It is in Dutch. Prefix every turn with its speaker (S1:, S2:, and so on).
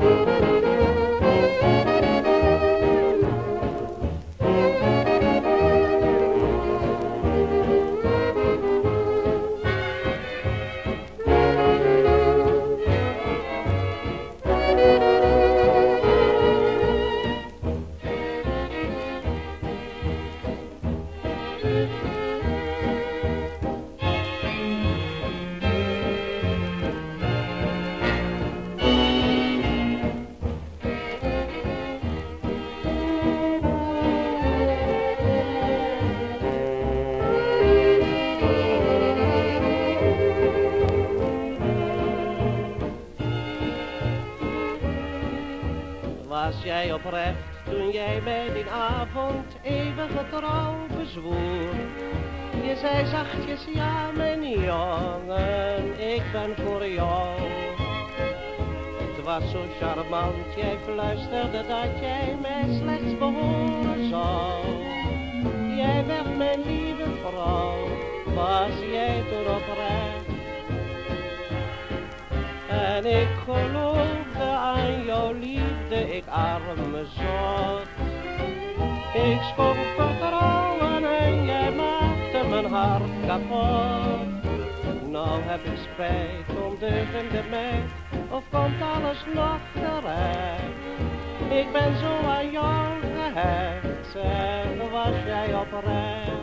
S1: Música Was jij oprecht toen jij mij die avond eeuwige trouw bezwoer? Je zei zachtjes, ja mijn jongen, ik ben voor jou. Het was zo charmant, jij fluisterde dat jij mij slechts behoren zou. Jij werd mijn lieve vrouw, was jij toen oprecht? En ik liefde, ik arme zot. Ik schonk vertrouwen en jij maakte mijn hart kapot. Nou heb ik spijt om deugende meid, of komt alles nog terecht? Ik ben zo aan jou gehecht, zeg was jij oprecht.